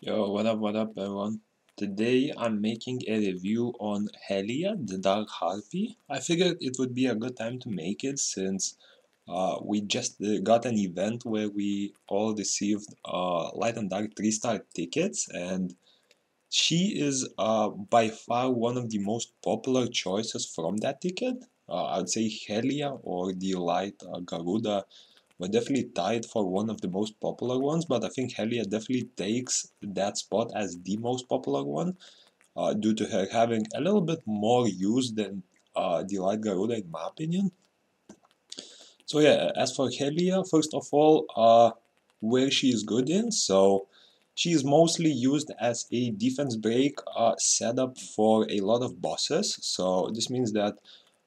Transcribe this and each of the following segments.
Yo, what up, what up, everyone? Today I'm making a review on Hellea, the Dark Harpy. I figured it would be a good time to make it since uh, we just uh, got an event where we all received uh, Light and Dark 3 star tickets, and she is uh, by far one of the most popular choices from that ticket. Uh, I would say Hellea or the Light uh, Garuda were definitely tied for one of the most popular ones, but I think Hellea definitely takes that spot as the most popular one uh, due to her having a little bit more use than uh, the Light Garuda, in my opinion. So yeah, as for Hellea, first of all, uh, where she is good in, so she is mostly used as a defense break uh, setup for a lot of bosses. So this means that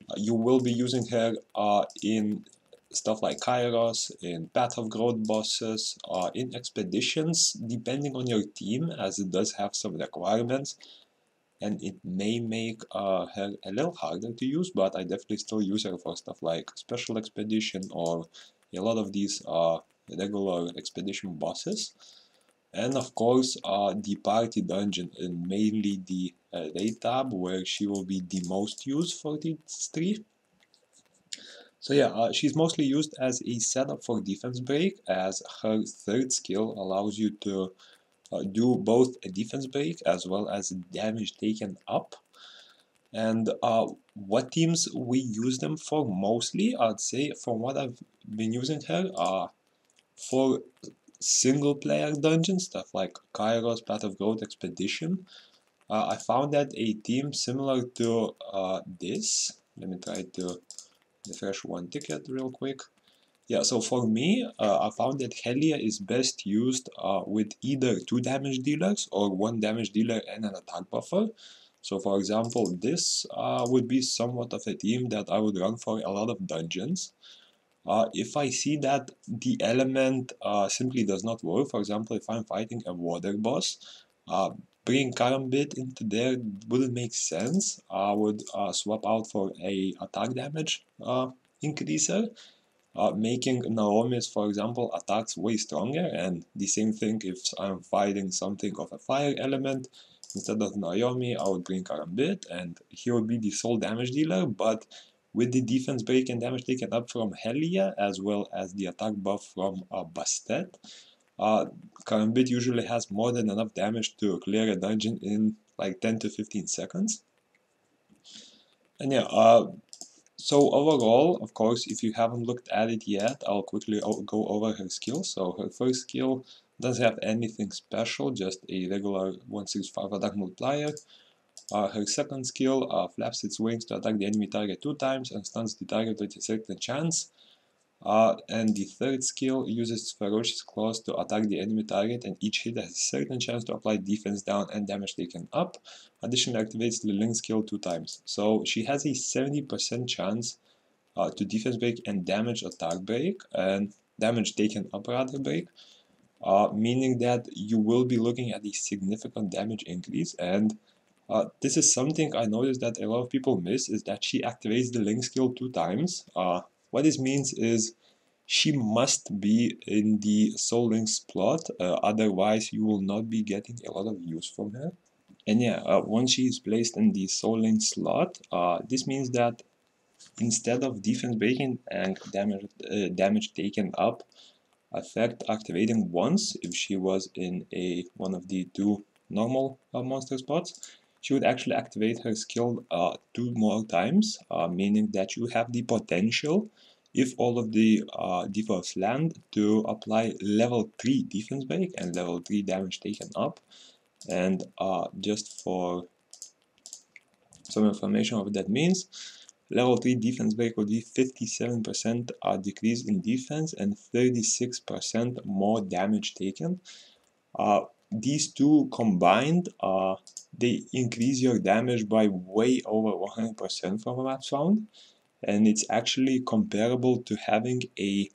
uh, you will be using her uh, in stuff like Kairos, in Path of Growth bosses, uh, in expeditions, depending on your team, as it does have some requirements. And it may make uh, her a little harder to use, but I definitely still use her for stuff like Special Expedition or a lot of these uh, regular expedition bosses. And of course, uh, the party dungeon, and mainly the uh, raid tab, where she will be the most used for these three. So yeah, uh, she's mostly used as a setup for defense break as her third skill allows you to uh, do both a defense break as well as damage taken up. And uh, what teams we use them for mostly, I'd say from what I've been using her, uh, for single player dungeons, stuff like Kairos, Path of Growth, Expedition, uh, I found that a team similar to uh, this, let me try to refresh one ticket real quick. Yeah, so for me, uh, I found that Hellea is best used uh, with either two damage dealers or one damage dealer and an attack buffer. So for example, this uh, would be somewhat of a team that I would run for a lot of dungeons. Uh, if I see that the element uh, simply does not work, for example, if I'm fighting a water boss, uh, bringing Karambit into there wouldn't make sense. I would uh, swap out for a attack damage uh, increaser, uh, making Naomi's, for example, attacks way stronger. And the same thing if I'm fighting something of a fire element, instead of Naomi, I would bring Karambit, and he would be the sole damage dealer. But with the defense break and damage taken up from Hellea, as well as the attack buff from uh, Bastet, uh, Karambit usually has more than enough damage to clear a dungeon in like 10 to 15 seconds. And yeah, uh, so overall, of course, if you haven't looked at it yet, I'll quickly go over her skills. So her first skill doesn't have anything special, just a regular 165 attack multiplier. Uh, her second skill uh, flaps its wings to attack the enemy target two times and stuns the target with a certain chance. Uh, and the third skill uses Ferocious Claws to attack the enemy target and each hit has a certain chance to apply defense down and damage taken up. Additionally activates the Link skill two times. So she has a 70% chance uh, to defense break and damage attack break and damage taken up rather break. Uh, meaning that you will be looking at a significant damage increase and uh, this is something I noticed that a lot of people miss is that she activates the link skill two times. Uh, what this means is she must be in the Soul Link slot, uh, otherwise you will not be getting a lot of use from her. And yeah, uh, once she is placed in the Soul Link slot, uh, this means that instead of defense breaking and damage, uh, damage taken up, effect activating once if she was in a one of the two normal uh, monster spots, she would actually activate her skill uh, two more times, uh, meaning that you have the potential, if all of the uh, debuffs land, to apply level 3 defense break and level 3 damage taken up. And uh, just for some information of what that means, level 3 defense break would be 57% uh, decrease in defense and 36% more damage taken. These two combined, uh, they increase your damage by way over 100% from what I've. And it's actually comparable to having a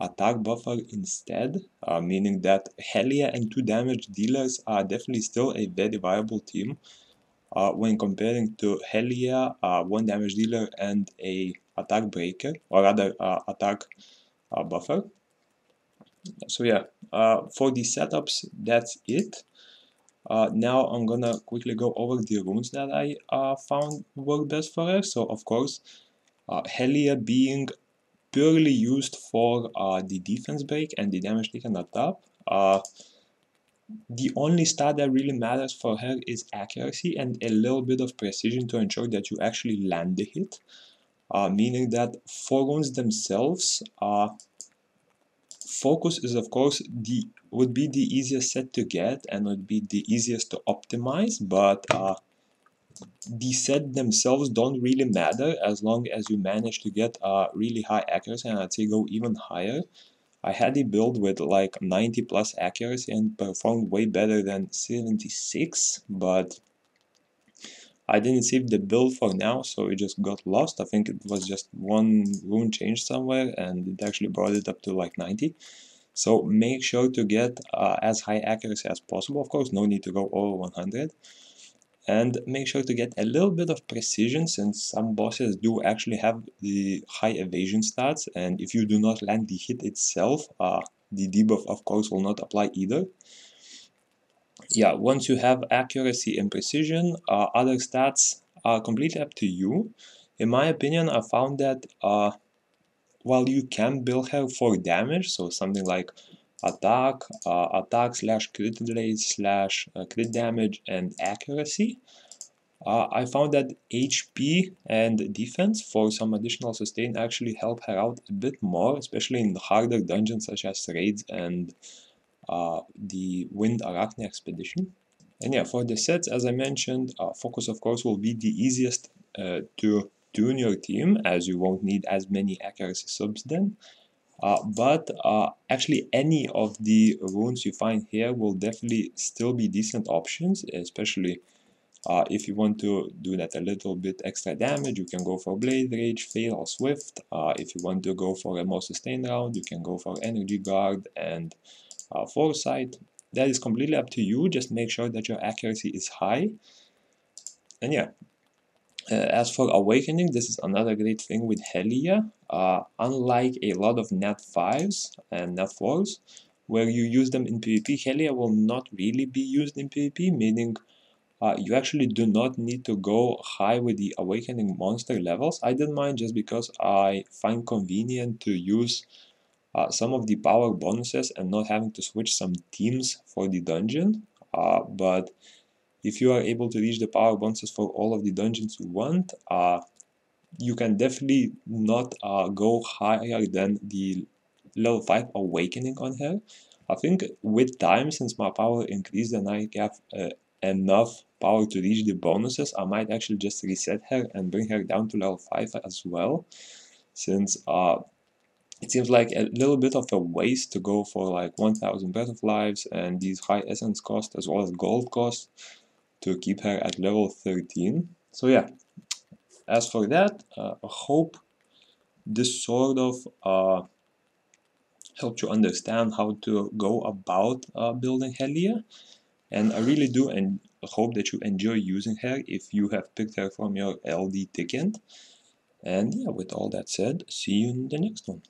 attack buffer instead, uh, meaning that Hellea and two damage dealers are definitely still a very viable team. Uh, when comparing to Hellea, uh, one damage dealer and a attack breaker, or rather uh, attack uh, buffer so yeah uh, for the setups that's it Uh, now I'm gonna quickly go over the runes that I uh, found work best for her. So of course, uh, Hellea being purely used for uh, the defense break and the damage taken at top. Uh, the only stat that really matters for her is accuracy and a little bit of precision to ensure that you actually land the hit. Meaning that for runes themselves, uh, focus is of course the would be the easiest set to get and would be the easiest to optimize, but uh, the set themselves don't really matter as long as you manage to get a really high accuracy and I'd say go even higher. I had a build with like 90 plus accuracy and performed way better than 76 but I didn't save the build for now so it just got lost. I think it was just one rune change somewhere and it actually brought it up to like 90. So make sure to get uh, as high accuracy as possible. Of course no need to go over 100 and make sure to get a little bit of precision since some bosses do actually have the high evasion stats and if you do not land the hit itself uh, the debuff of course will not apply either yeah once you have accuracy and precision uh, other stats are completely up to you in my opinion I found that uh, while you can build her for damage so something like attack, uh, attack slash crit rate slash uh, crit damage and accuracy. Uh, I found that HP and defense for some additional sustain actually help her out a bit more, especially in harder dungeons such as raids and uh, the Wind Arachne expedition. And yeah, for the sets, as I mentioned, uh, focus of course will be the easiest uh, to tune your team as you won't need as many accuracy subs then. Uh, but actually any of the runes you find here will definitely still be decent options, especially uh, if you want to do that a little bit extra damage, you can go for Blade Rage, Fatal or Swift. Uh, if you want to go for a more sustained round, you can go for Energy Guard and uh, Foresight. That is completely up to you, just make sure that your accuracy is high. And yeah, uh, as for Awakening, this is another great thing with Hellea. Uh, unlike a lot of Nat 5s and Nat 4s, where you use them in PvP, Hellea will not really be used in PvP, meaning uh, you actually do not need to go high with the Awakening monster levels. I did mine just because I find convenient to use uh, some of the power bonuses and not having to switch some teams for the dungeon. Uh, but if you are able to reach the power bonuses for all of the dungeons you want, uh, you can definitely not uh, go higher than the level 5 awakening on her. I think with time, since my power increased and I have uh, enough power to reach the bonuses, I might actually just reset her and bring her down to level 5 as well. Since uh, it seems like a little bit of a waste to go for like 1000 Breath of Lives and these high essence cost as well as gold cost to keep her at level 13. So yeah, as for that, uh, I hope this sort of uh, helped you understand how to go about uh, building Hellea. And I really do and hope that you enjoy using her if you have picked her from your LD ticket. And yeah, with all that said, see you in the next one.